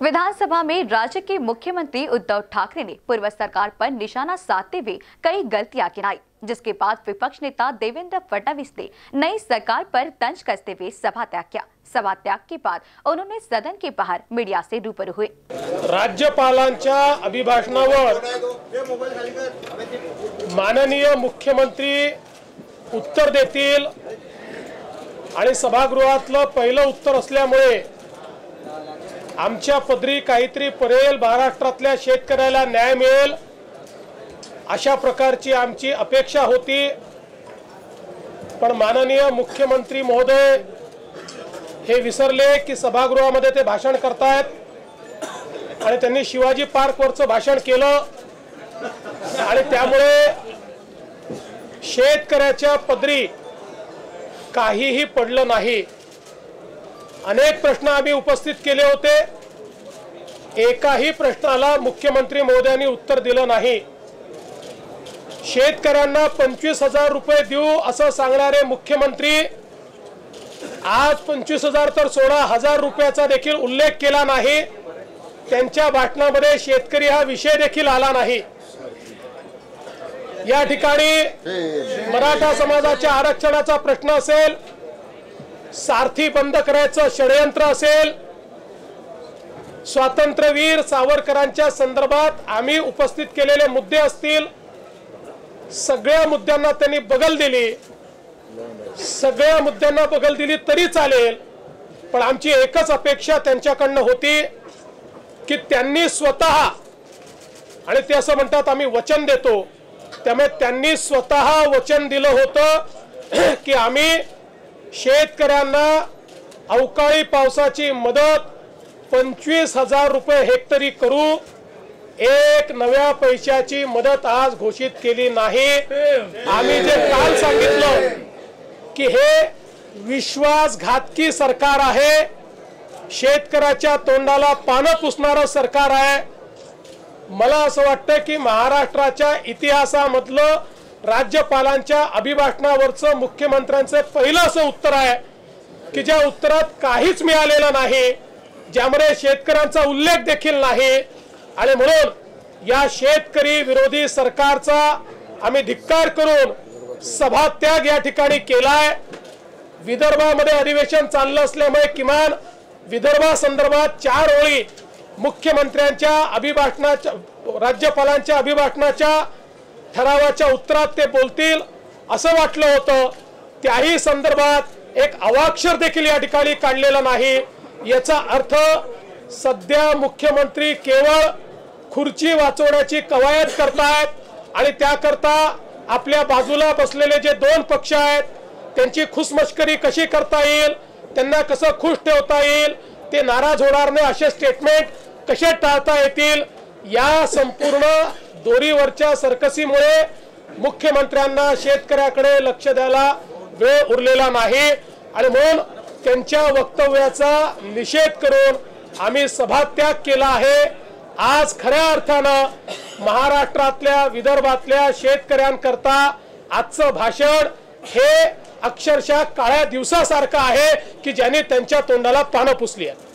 विधानसभा में राज्य के मुख्यमंत्री उद्धव ठाकरे ने पूर्व सरकार पर निशाना साधते हुए कई गलतियां गिनाई जिसके बाद विपक्ष नेता देवेंद्र फडणवीस ने नई सरकार पर तंज कसते हुए सभा त्याग किया। सभा त्याग के बाद उन्होंने सदन के बाहर मीडिया से रूबरू हुए। राज्यपालांच्या अभिभाषणावर माननीय मुख्यमंत्री उत्तर देतील आणि सभागृहातलं पहिलं उत्तर असल्यामुळे आमच्या पदरी काहीतरी पडेल महाराष्ट्रातल्या शेतकऱ्याला न्याय मिळेल अशा प्रकारची आमची अपेक्षा होती. पण माननीय मुख्यमंत्री महोदय हे विसरले की सभागृहामध्ये ते भाषण करतायत. आणि त्यांनी शिवाजी पार्कवरचं भाषण केलं. आणि त्यामुळे शेतकऱ्याच्या पदरी काहीही पडलं नाही. अनेक प्रश्न आम्ही उपस्थित केले होते. एकाही प्रश्नाला मुख्यमंत्री महोदयांनी उत्तर दिलं नाही. शेतकऱ्यांना पंचवीस हजार रुपये देऊ असं सांगणारे मुख्यमंत्री आज पंचवीस हजार तर सोळा हजार रुपयाचा देखील उल्लेख केला नाही. त्यांच्या भाषणामध्ये शेतकरी हा विषय देखील आला नाही. या ठिकाणी मराठा समाजाच्या आरक्षणाचा प्रश्न असेल सारथी बंद करायचं षडयंत्र असेल. स्वातंत्र्यवीर सावरकरांच्या संदर्भात आम्ही उपस्थित केलेले मुद्दे असतील. सगळ्या मुद्द्यांना त्यांनी बगल दिली. सगळ्या मुद्द्यांना बगल दिली तरी चालेल. पण आमची एकच अपेक्षा त्यांच्याकडनं होती की त्यांनी स्वतः आणि ते असं म्हणतात आम्ही वचन देतो. त्यामुळे त्यांनी स्वतः वचन दिलं होतं की आम्ही शेतकऱ्यांना अवकाळी पावसाची मदत पंचवीस हजार रुपये हेक्टरी करू. एक नव्या पैशाची मदत आज घोषित केली नाही. आम्ही जे काल सांगितलं की हे विश्वासघातकी सरकार आहे. शेतकऱ्याच्या तोंडाला पानं पुसणारं सरकार आहे. मला असं वाटतं की महाराष्ट्राच्या इतिहासामधलं राज्यपालांच्या अभिभाषणावरचं मुख्यमंत्र्यांचं पहिलं असं उत्तर आहे की ज्या उत्तरात काहीच मिळालेलं नाही ज्यामध्ये शेतकऱ्यांचा उल्लेख देखील नाही. आणि म्हणून या शेतकरी विरोधी सरकारचा आम्ही धिक्कार करून सभात्याग या ठिकाणी केलाय. विदर्भामध्ये अधिवेशन चाललं असल्यामुळे किमान विदर्भासंदर्भात चार ओळी मुख्यमंत्र्यांच्या अभिभाषणाच्या राज्यपालांच्या अभिभाषणाच्या ठरावाच्या उत्तरात ते बोलतील असं वाटलं होतं. त्याही संदर्भात एक अवाक्षर देखील या ठिकाणी काढलेला नाही. याचा अर्थ सध्या मुख्यमंत्री केवळ खुर्ची वाचवण्याची कवायत करतायत आणि त्याकरता आपल्या बाजूला बसलेले जे दोन पक्ष आहेत त्यांची खुसमस्करी कशी करता येईल त्यांना कसं खुश ठेवता येईल ते नाराज होणार नाही असे स्टेटमेंट कसे टाळता येतील या संपूर्ण दोरीवरच्या सरकसीमुळे मुख्यमंत्र्यांना शेतकऱ्याकडे लक्ष द्यायला वेळ उरलेला नाही. आणि म्हणून त्यांच्या वक्तव्याचा निषेध करून आम्ही सभात्याग केला आहे. आज खऱ्या अर्थानं महाराष्ट्रातल्या विदर्भातल्या शेतकऱ्यांकरता आजचं भाषण हे अक्षरशः काळ्या दिवसासारखं आहे की ज्यांनी त्यांच्या तोंडाला पानं पुसली आहेत.